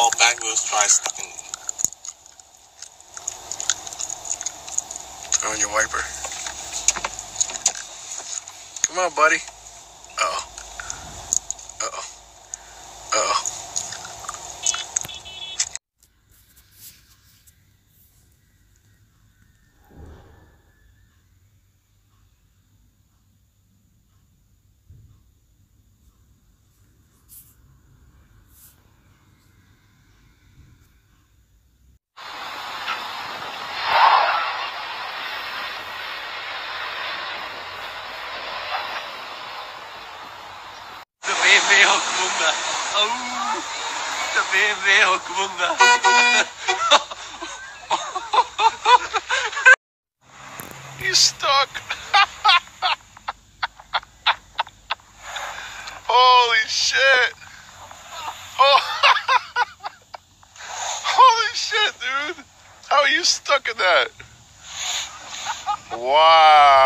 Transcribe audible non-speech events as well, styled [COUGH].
all back wheels. Turn on your wiper. Come on, buddy. De BMW-hokmunga. He's stuck. [LAUGHS] Holy shit. Oh. [LAUGHS] Holy shit, dude. How are you stuck in that? Wow.